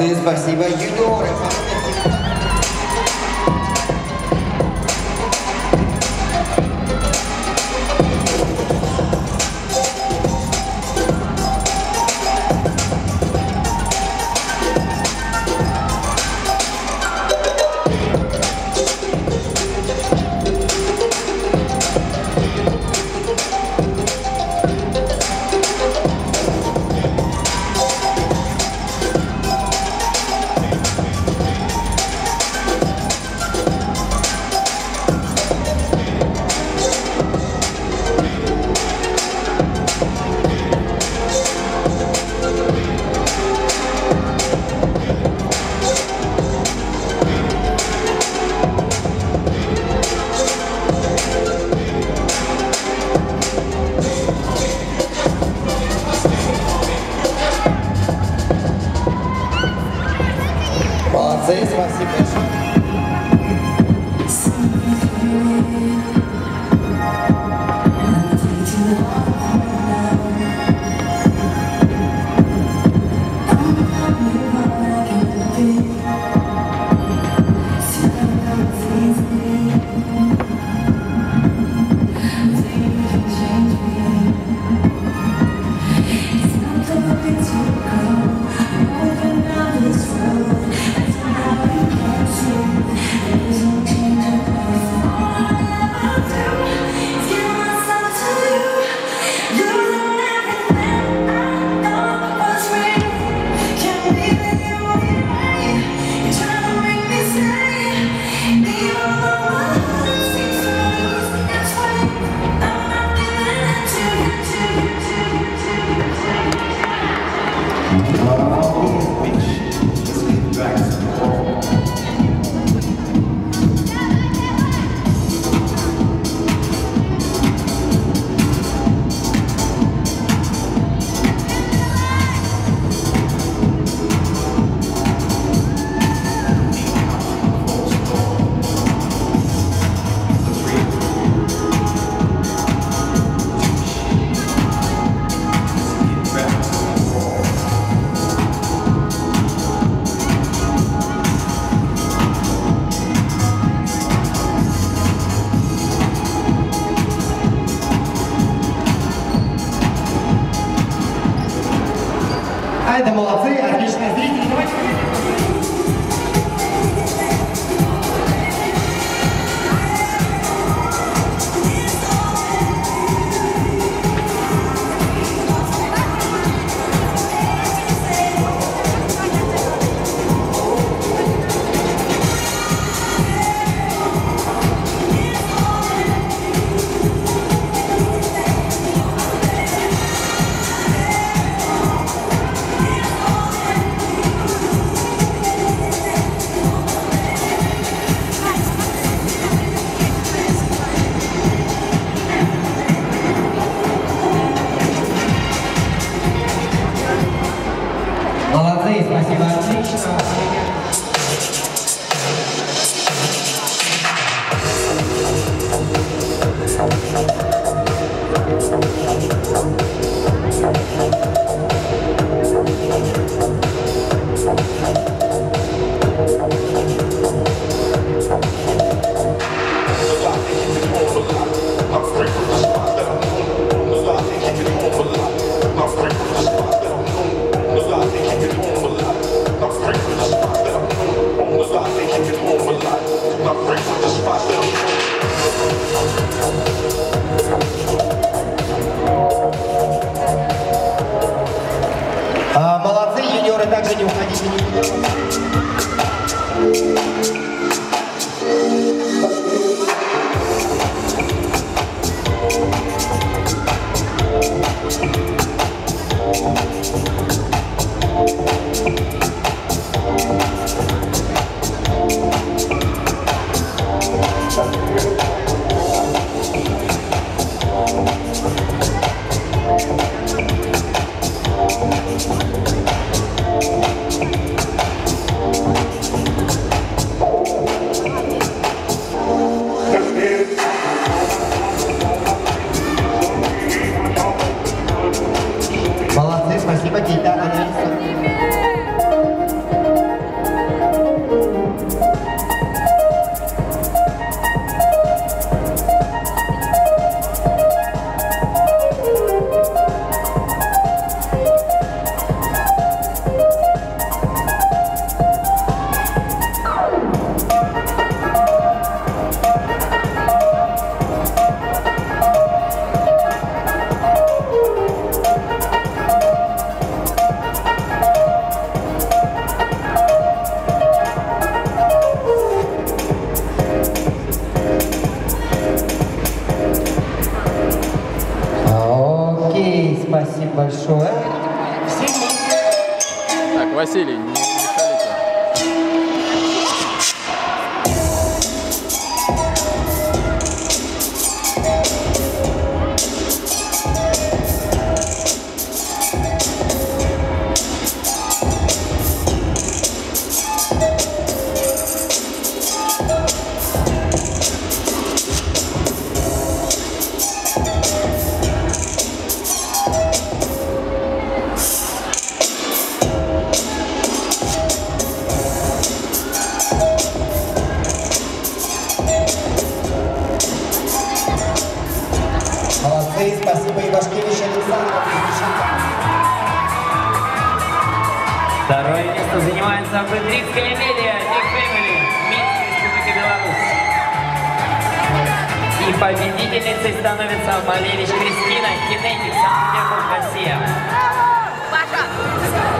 молодцы, спасибо, юниоры. Молодцы, спасибо большое. Ай, 这里 Второе место занимается Бедрикская медиа Big Family, Минск, Республика Беларусь. И победительницей становится Малевич Кристина, Кинетик, Санкт-Петербург, Россия. Паша!